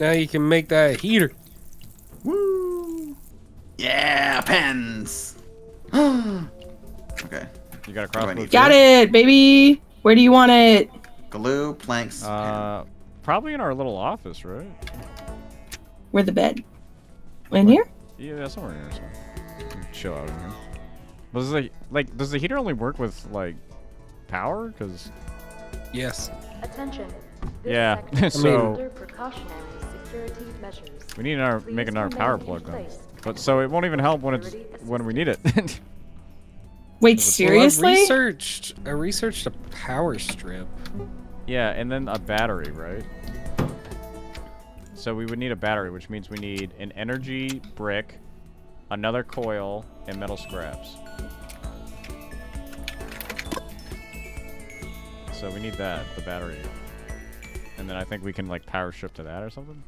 Now you can make that a heater. Woo! Yeah, pens. okay. You got a crossbow? need? too? Got it, baby. Where do you want it? Glue, planks. Uh, probably in our little office, right? Where the bed? In here? Yeah, somewhere in here. Somewhere. Chill out in here. Does the like? Does the heater only work with like power? Cause Yes. Attention. This Yeah, sector is so- under precautionary security measures. we need our Please make another power plug then. But so it won't even help when it's when we need it. Wait, Well, I seriously? researched. I researched a power strip. yeah, and then a battery, right? So we would need a battery, which means we need an energy brick, another coil, and metal scraps. So we need that, the battery. And then I think we can like power shift to that or something.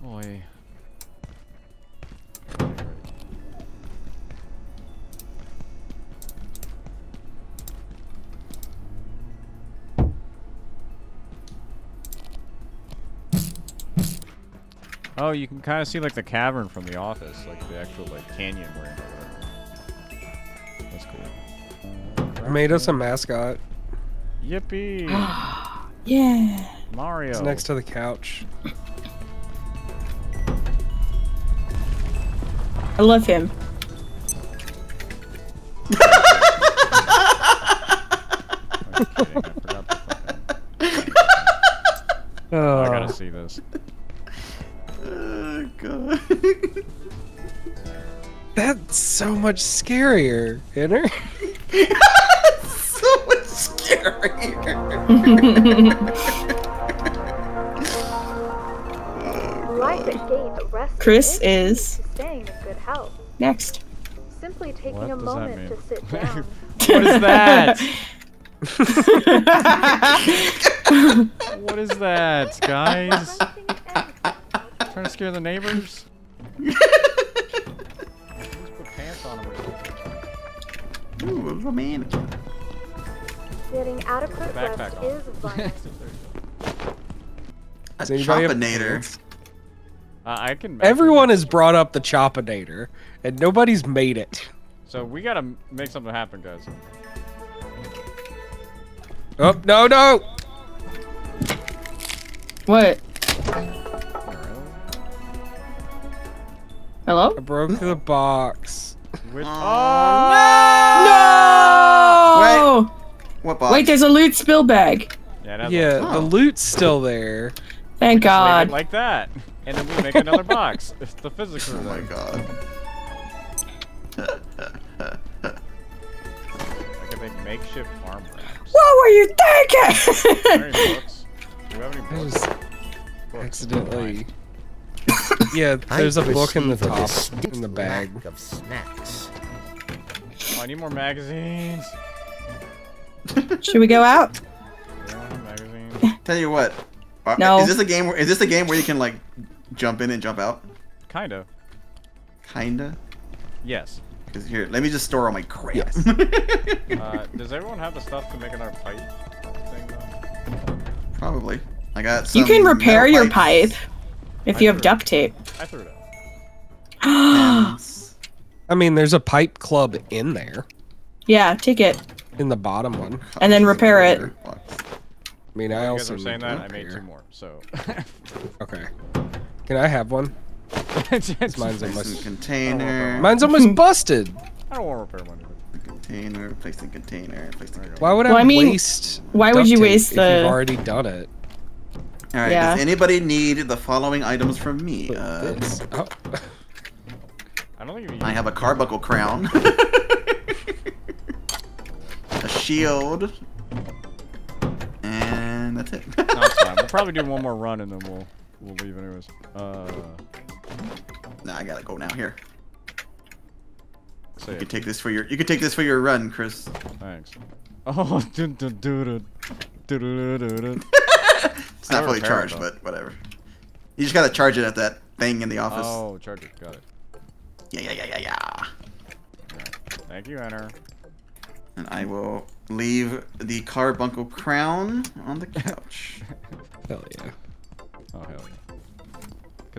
Boy. Oh, you can kind of see like the cavern from the office, like the actual like canyon we're in. That's cool. I made us a mascot. Yippee! Yeah. Mario. It's next to the couch. I love him. I'm I forgot the fucking- Oh, Oh, I gotta oh. see this. Oh, God. that's so much scarier, Inner. so much scarier. Life at gate rests Chris is- taking What a does that moment mean? to sit down. What is that? what is that, guys? Trying to scare the neighbors? Just put pants on them or something. Ooh, romantic. Getting adequate Backpack rest on. is vital. A Does chopinator. Uh, I can. Everyone has brought up the Chopinator, and nobody's made it. So we gotta make something happen, guys. Oh no no! What? Hello? I broke the box. Which, Oh, No! No! Wait. What box? Wait, there's a loot spill bag. Yeah, that's Yeah, Oh. the loot's still there. Thank God. like that, and then we make another box. It's the physics Oh my it. god. Makeshift arm wraps. What were you Are there thinking? any books? Do we have any I books? just Books. accidentally. Yeah, there's a book in the top in the bag. Of snacks. Oh, I need more magazines. Should we go out? Do you want a magazine? Tell you what. uh, No. Is this a game where is this a game where you can like jump in and jump out? Kinda. Kinda. Yes. Cause here, let me just store all my crap. Yes. Uh, does everyone have the stuff to make another pipe thing though? Probably. I got. You can repair your pipes, pipe if you have duct tape. I threw it out. pens. I mean, there's a pipe club in there, yeah, take it. in the bottom one. And then repair it. I mean, I You guys also were saying that. I made two more. So. Okay. Can I have one? It's mine's Place in almost. container. Mine's almost busted. I don't want to repair money. Container. Place in container. Place in container. Why would I Well, I mean, waste? why would you tape waste if the- You've already done it. All right. Yeah. Does anybody need the following items from me? Uh, this- oh. I don't think. I have a carbuncle crown. a shield. And that's it. No, it's fine. We'll probably do one more run and then we'll we'll leave anyways. Uh, Nah, I gotta go now. Here. So, you can take this for your. You can take this for your run, Chris. Thanks. Oh. It's not fully charged, though. but whatever. You just gotta charge it at that thing in the office. Oh, charge it. Got it. Yeah, yeah, yeah, yeah, yeah. Thank you, Enter. And I will leave the carbuncle crown on the couch. hell yeah. Oh, hell yeah.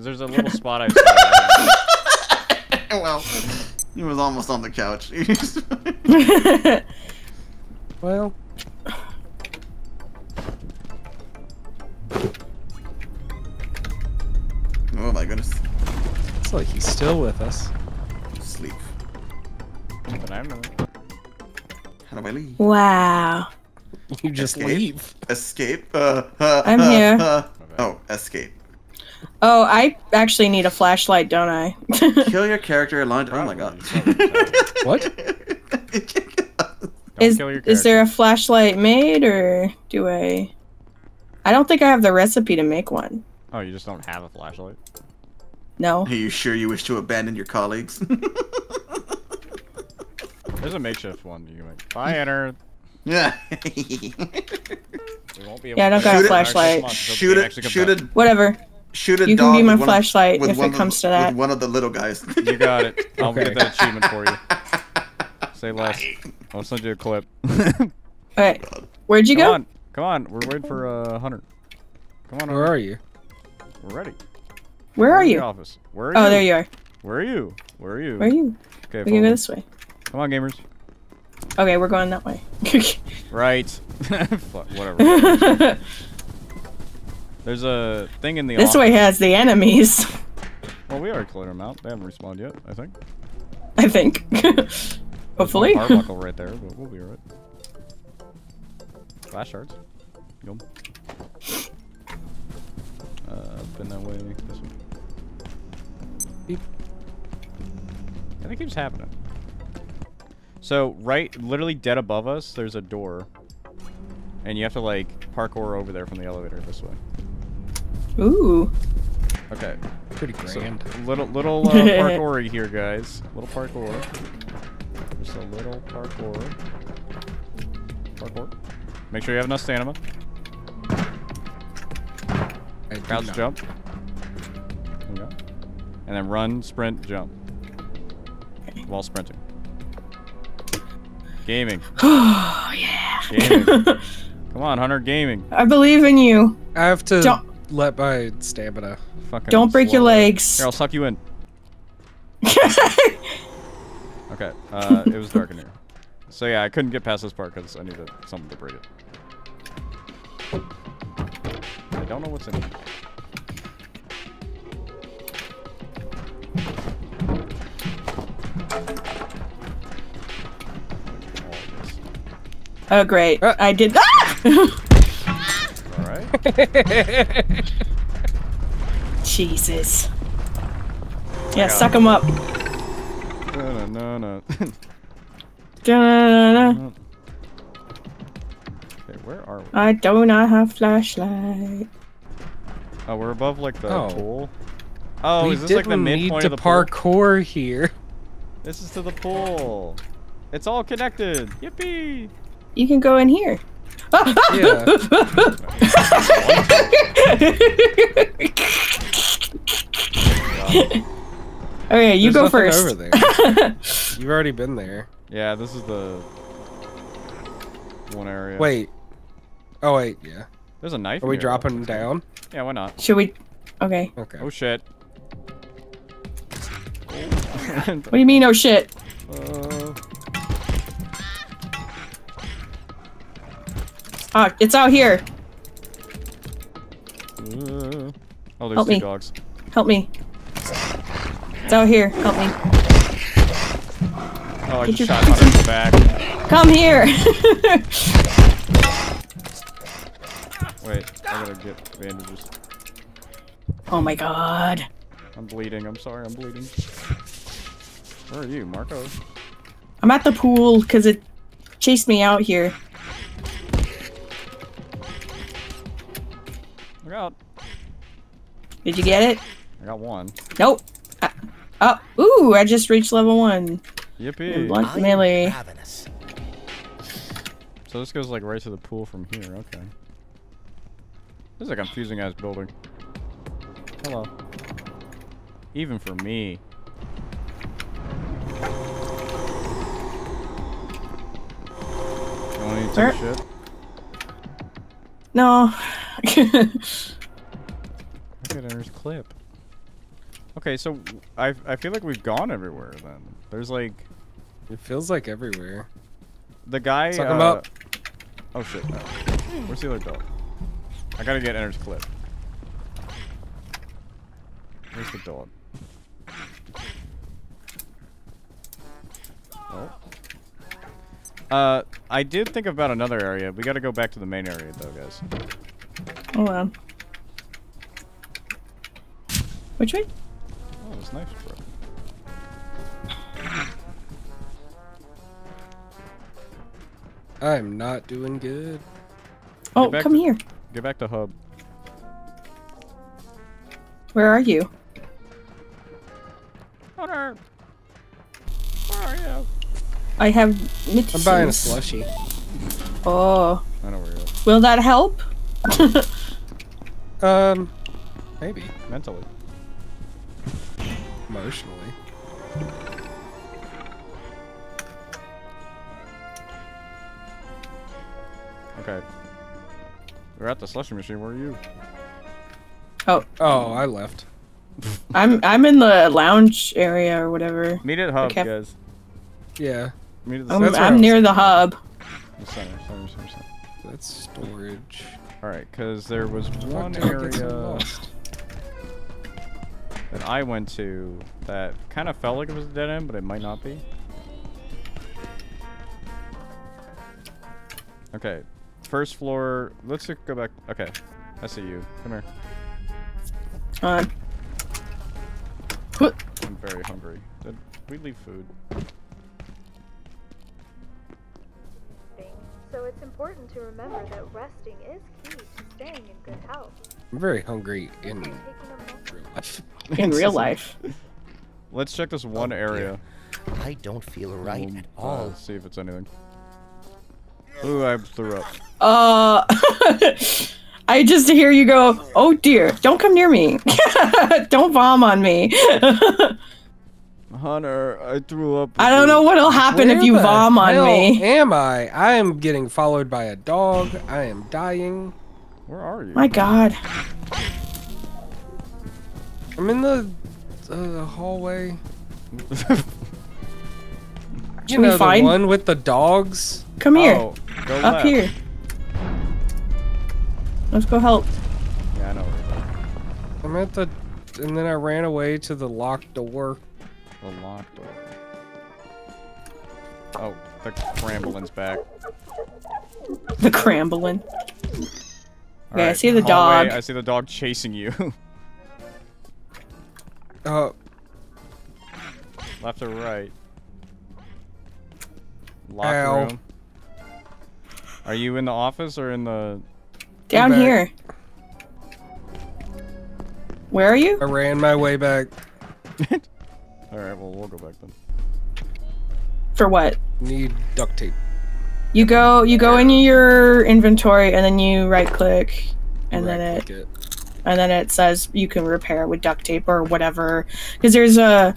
Because there's a little spot I saw. well, he was almost on the couch. Well, oh my goodness. it's like he's still with us. Sleep. but I'm not. How do I leave? wow. You just Escape? leave. Escape. Uh, uh, I'm uh, here. uh. Oh, escape. Oh, I actually need a flashlight, don't I? Kill your character aligned. Oh my god. what? Is, is kill your is there a flashlight made, or do I? I don't think I have the recipe to make one. Oh, you just don't have a flashlight? No. Are you sure you wish to abandon your colleagues? There's a makeshift one you can make. Bye, Enter. yeah. We won't be able Yeah, I don't to got a flashlight. next month until the shoot it. Shoot it. Whatever. Shoot a You can dog be my with one of- flashlight with if it comes the- to that. With one of the little guys. You got it. I'll Okay. get that achievement for you. Say less. I'll send you a clip. Okay. Where'd you Come go? on. Come on. We're waiting for uh, Hunter. Come on. Where Hunter. are you? We're ready. Where are in the you? office. Where are Oh, you? there you are. Where are you? Where are you? Where are you? Okay, We follow can go this way. Come on, gamers. Okay, we're going that way. Right. Fuck, whatever. There's a thing in the this office. way has the enemies. Well, we already cleared them out. They haven't respawned yet, I think. I think. There's Hopefully. one Arbuckle right there, but we'll be alright. Flash shards. Yum. Uh, been that way. This way. Beep. I think it keeps happening. So, right, literally dead above us, there's a door. And you have to, like, parkour over there from the elevator this way. Ooh. Okay. Pretty So, grand. little, little uh, parkour here, guys. Little parkour. Just a little parkour. Parkour. Make sure you have enough stamina. I Crouch jump. There you go. And then run, sprint, jump. While sprinting. Gaming. Oh yeah. Gaming. Come on, Hunter, gaming. I believe in you. I have to Don't- let my stamina. Fucking Don't break your slow it. legs. Here, I'll suck you in. Okay, uh, it was dark in here. So yeah, I couldn't get past this part because I needed something to break it. I don't know what's in here. Oh great. Uh. I did. Ah! All right. Jesus. Yeah, got suck it. him up. No, no, no. Da-na-na-na. okay, where are we? I do not have flashlight. Oh, we're above like the Oh. pool. Oh, we is this like the need midpoint to of the pool? parkour here. This is to the pool. It's all connected. Yippee! You can go in here. Yeah. okay, you There's go first. over there. You've already been there. Yeah, this is the one area. Wait. Oh wait, yeah. there's a knife. Are we here, dropping though. down? Yeah, why not? Should we? Okay. Okay. Oh shit. What do you mean? Oh shit. Uh, Ah, it's out here. uh, oh, there's Help two me. dogs. Help me. It's out here. Help me. Oh, I Get just your shot in the back. Come here. Wait, I gotta get bandages. oh my god. I'm bleeding. I'm sorry. I'm bleeding. Where are you, Marco? I'm at the pool because it chased me out here. Look out! Did you get it? I got one. Nope. Uh, oh, ooh! I just reached level one. Yippee! Blunt melee. ravenous. So this goes like right to the pool from here. Okay. This is a confusing ass building. Hello. Even for me. You want me to Where- take shit? No, Look at Enter's clip. Okay, so I I feel like we've gone everywhere then. There's like It feels like everywhere. the guy. Suck uh, 'em up. Oh shit! No. Where's the other dog? I gotta get Enter's clip. Where's the dog? Oh. Uh, I did think about another area. We gotta go back to the main area though, guys. Hold on. Which way? Oh, it's nice, bro. I'm not doing good. Oh, come to- here. Get back to hub. Where are you? Hunter! Where are you? I have mitts. I'm buying a slushy. Oh, I know where you will that help? Um, maybe. Mentally. emotionally. Okay. We're at the slushy machine. Where are you? oh, Oh, I left. I'm I'm in the lounge area or whatever. Meet at hub, guys. Yeah, Meet at the I'm, I I'm near the hub. the center. Center, center, center. That's storage. Alright, because there was one did I get so area that I went to that kind of felt like it was a dead end, but it might not be. Okay, first floor. Let's go back. Okay, I see you. Come here. Put I'm very hungry. Did we leave food? It's important to remember that resting is key to staying in good health. I'm very hungry in Taking a moment real life. in real life. Let's check this one Oh, dear. area. I don't feel right We'll, at uh, all. see if it's anything. Ooh, I threw up. Uh, I just hear you go. Oh dear! Don't come near me. don't vom on me. Hunter, I threw up. I don't know what'll happen if you vom on me. Am I? I am getting followed by a dog. I am dying. Where are you? My God. I'm in the uh, hallway. You know find- the one with the dogs. Come here. Oh, go Up left. here. Let's go help. Yeah, I know I'm at the, and then I ran away to the locked door. The locked door. Oh, the Crambelin's back. The crambling. Okay, I see the hallway, dog. I see the dog chasing you. Uh, Left or right? Locked Ow. room. Are you in the office or in the? Down here. Where are you? I ran my way back. All right, well we'll go back then. For what? Need duct tape. You go you go into your inventory and then you right click and then it Right-click it. and then it says you can repair with duct tape or whatever because there's a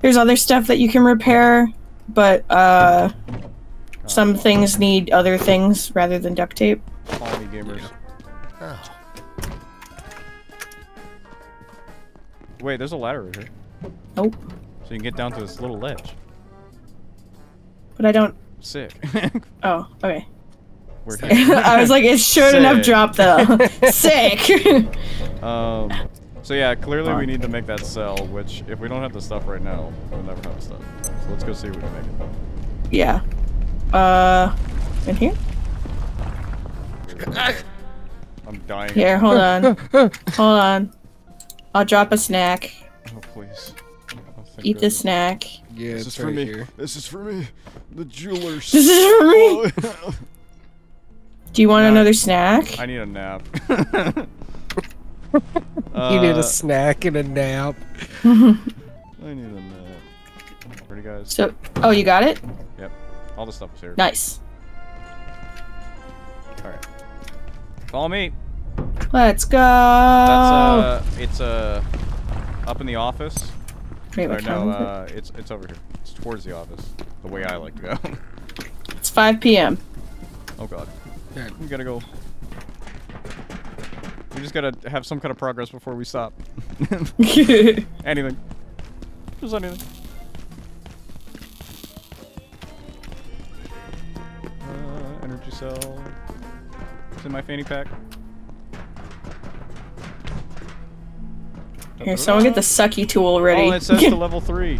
there's other stuff that you can repair but uh some things need other things rather than duct tape Call me gamers. Oh, Wait, there's a ladder right here, nope. So you can get down to this little ledge. but i don't Sick. oh okay. We're i was like it showed enough drop though sick. Um, so yeah, clearly we need to make that cell, which if we don't have the stuff right now, we'll never have the stuff. So let's go see if we can make it. yeah. Uh in here? I'm dying. here hold on. Hold on. I'll drop a snack. Oh, please. Thank eat the snack Yeah, This it's is for me. here. This is for me. The jewelers. this is for me do you want No. another snack I need a nap. You need Uh, a snack and a nap. I need a nap. Ready, guys? so oh you got it Yep. All the stuff is here. nice All right. Follow me. let's go That's uh, it's uh, up in the office. Wait, Or what time no, is it? uh, it's it's over here. It's towards the office. The way I like to go. It's 5 p.m. oh God. Yeah. We gotta go. We just gotta have some kind of progress before we stop. anything. Just anything. Uh, energy cell. It's in my fanny pack. Here, someone get the sucky tool ready. Oh, it says to level three.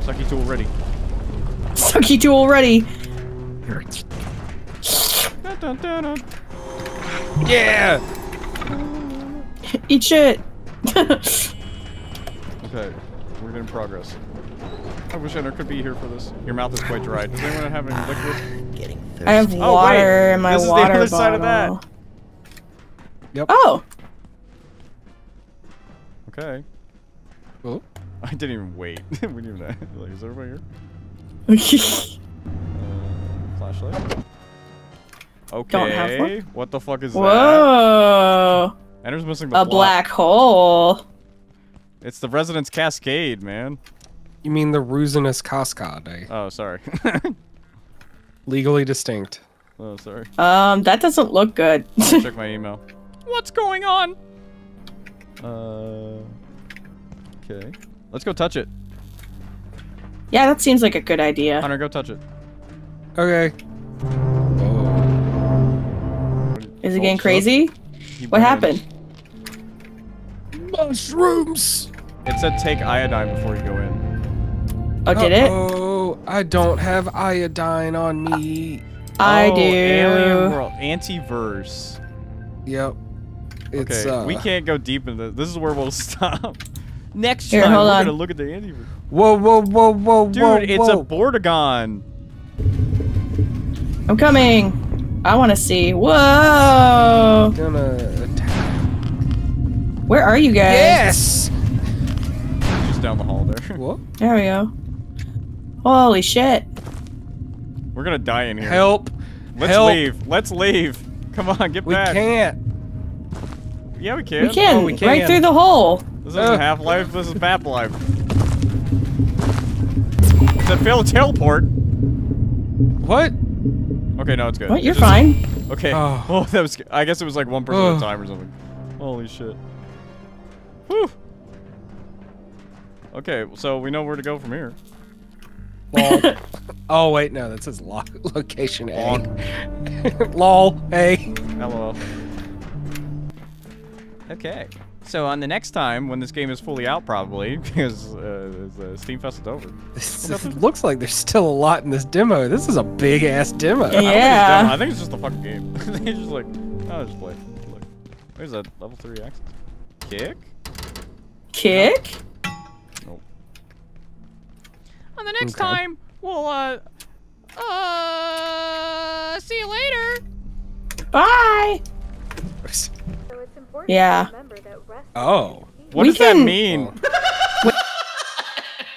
Sucky tool ready. sucky tool ready. Dun, dun, dun, dun. Yeah! Eat shit. Okay, we're in progress. I wish Enter could be here for this. Your mouth is quite dry. Does anyone have any liquid? Getting thirsty. I have Oh, water wait. in my This is the water other side of that. Yep. Oh. Okay. Oh. I didn't even wait. we didn't even like, is everybody here? Uh, flashlight. Okay. Don't have one? What the fuck is that? Whoa. Enter's missing the A block. black hole. It's the Residence Cascade, man. You mean the Rusinous Cascade? eh? Oh, sorry. Legally distinct. oh, sorry. Um, that doesn't look good. Check my email. What's going on? Uh. Okay. Let's go touch it. yeah, that seems like a good idea. Hunter, go touch it. Okay. Is it getting crazy? He What went in. happened? Mushrooms! It said take iodine before you go in. Oh, did it? Oh, I don't have iodine on me. I oh, do. Alien World. Anteverse. Yep. It's, Okay, uh, we can't go deep into this. This is where we'll stop. Next Here, time, hold we're on. gonna look at the anteverse. Whoa, whoa, whoa, whoa, Dude, whoa, it's whoa. a Bortagon. I'm coming. I want to see. Whoa. gonna attack. Where are you guys? Yes! Just down the hall there. What? There we go. Holy shit. we're gonna die in here. Help! Let's help. leave. Let's leave. Come on, get We back. We can't. Yeah, we can. We can. Oh, we can. Right through the hole. This isn't Ugh. Half-Life. This is Map-Life. That failed teleport. What? Okay, no, it's good. What? You're just- fine. Okay. Oh. Oh, that was. I guess it was like one person at a time or something. Holy shit. Whew. Okay, so we know where to go from here. Lol. oh, wait, no, that says lo location A. Lol, A. LOL. Okay. So on the next time, when this game is fully out, probably because uh, the Steam Fest is over. This, it looks like there's still a lot in this demo. This is a big ass demo. I think it's Yeah. demo. I think it's just a fucking game. it's just like, oh, just play. Look, there's a level three access. Kick. Kick? Nope. On the next Okay. time, we'll uh, uh, see you later. Bye. So it's important Yeah. to remember that resting Oh. What We does that can- mean?